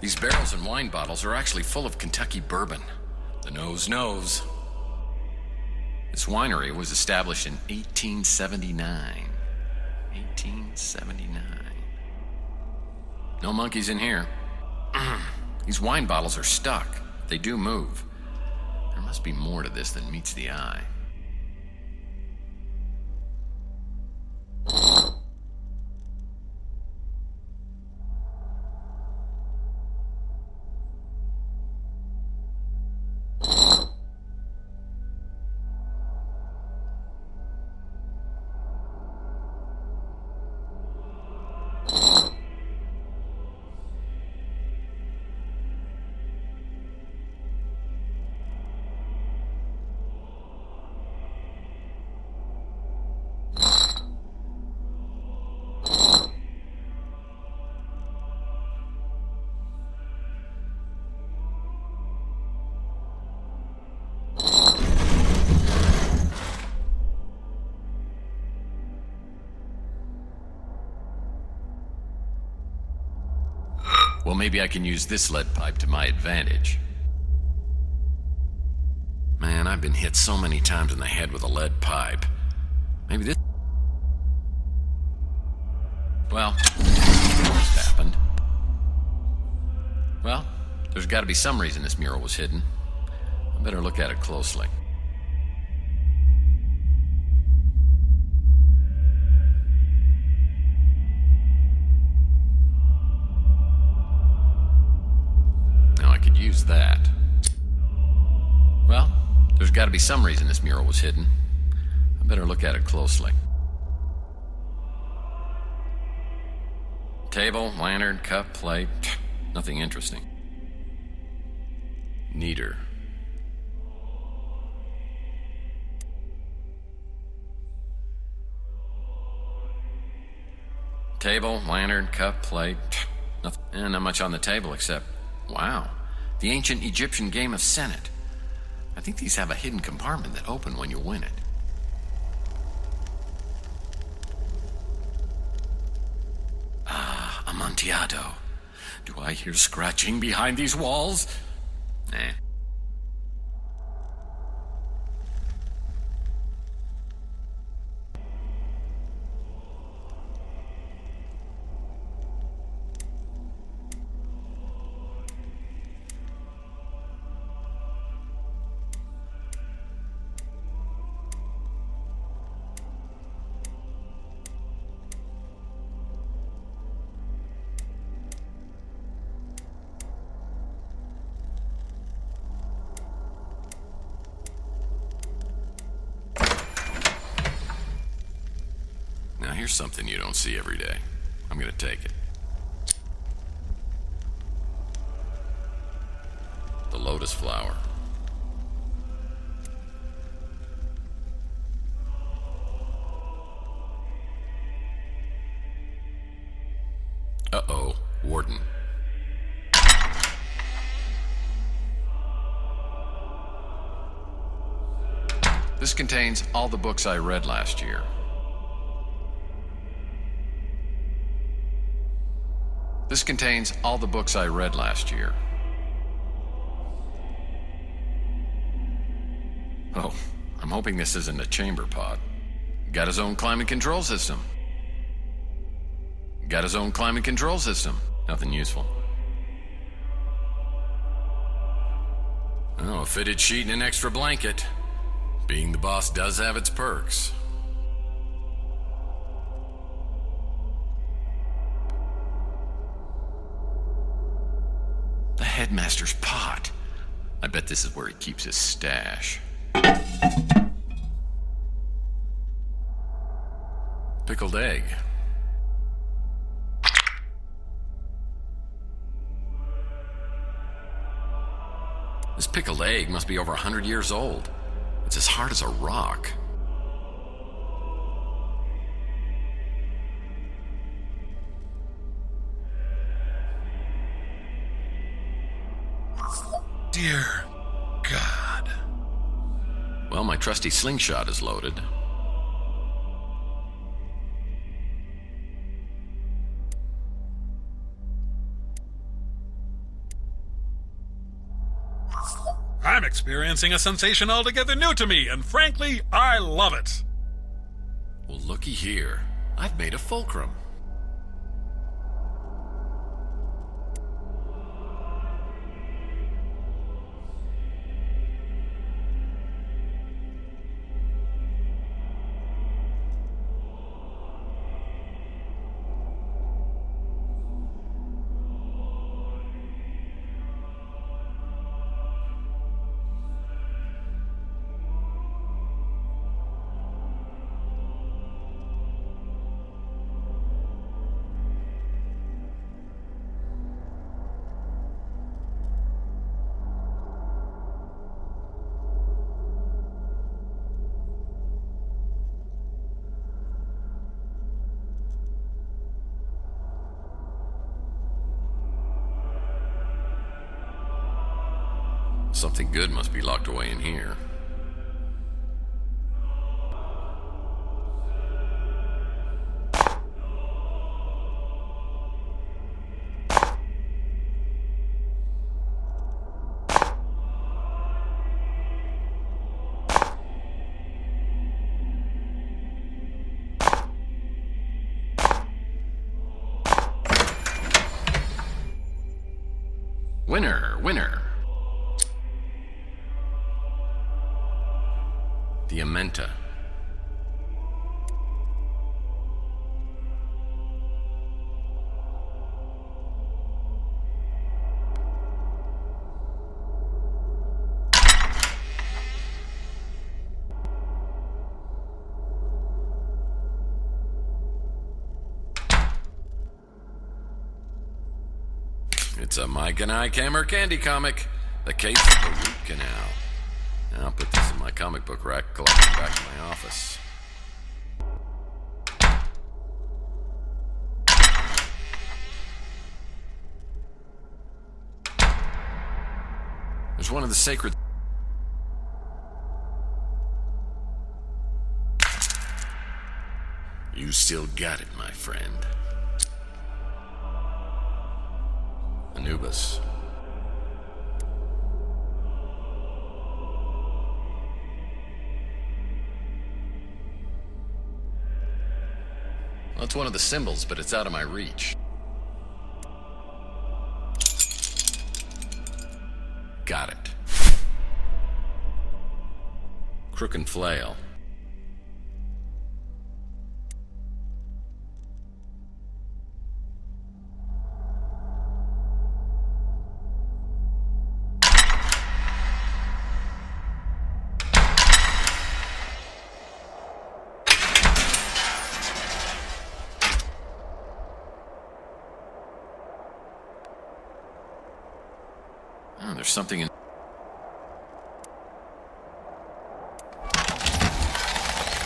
These barrels and wine bottles are actually full of Kentucky bourbon. The nose knows. This winery was established in 1879. 1879. No monkeys in here. These wine bottles are stuck. They do move. There must be more to this than meets the eye. Maybe I can use this lead pipe to my advantage. Man, I've been hit so many times in the head with a lead pipe. Maybe this. Well, just happened. Well, there's got to be some reason this mural was hidden. I better look at it closely. Got to be some reason this mural was hidden. I better look at it closely. Table, lantern, cup, plate. Nothing interesting. Neater. Table, lantern, cup, plate. Nothing, eh, not much on the table except, wow, the ancient Egyptian game of Senet. I think these have a hidden compartment that open when you win it. Ah, Amontillado. Do I hear scratching behind these walls? Eh. Something you don't see every day. I'm gonna take it. The lotus flower. Uh oh, Warden. This contains all the books I read last year. This contains all the books I read last year. Oh, I'm hoping this isn't a chamber pod. Got his own climate control system. Got his own climate control system. Nothing useful. Oh, a fitted sheet and an extra blanket. Being the boss does have its perks. Headmaster's pot. I bet this is where he keeps his stash. Pickled egg. This pickled egg must be over a hundred years old. It's as hard as a rock. Dear God. Well, my trusty slingshot is loaded. I'm experiencing a sensation altogether new to me, and frankly, I love it. Well, looky here. I've made a fulcrum. Something good must be locked away in here. Winner, winner. It's a Mike and I Hammer candy comic. The case of the root canal. I'll put this in my comic book rack, collect it back to my office. There's one of the sacred. You still got it, my friend. Anubis. It's one of the symbols, but it's out of my reach. Got it. Crook and flail. There's something in.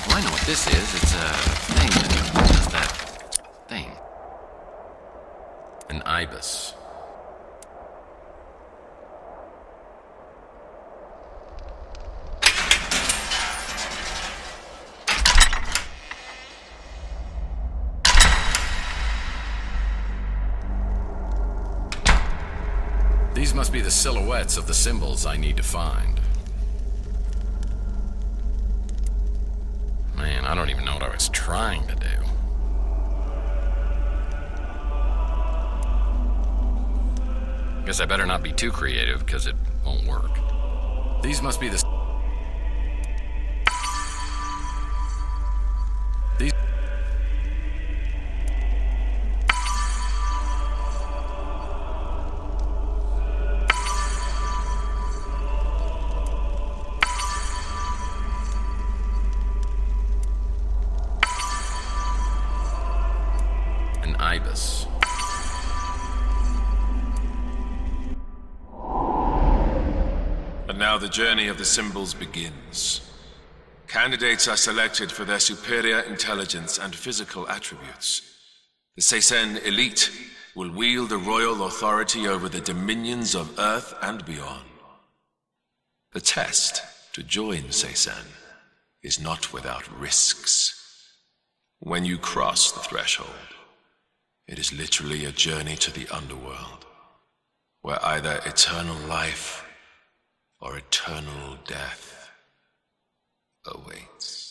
Well, I know what this is. It's a thing that does that thing. An ibis. These must be the silhouettes of the symbols I need to find. Man, I don't even know what I was trying to do. Guess I better not be too creative because it won't work. These must be the. Now the journey of the symbols begins. Candidates are selected for their superior intelligence and physical attributes. The Seisen elite will wield the royal authority over the dominions of Earth and beyond. The test to join Seisen is not without risks. When you cross the threshold, it is literally a journey to the underworld, where either eternal life or eternal death awaits.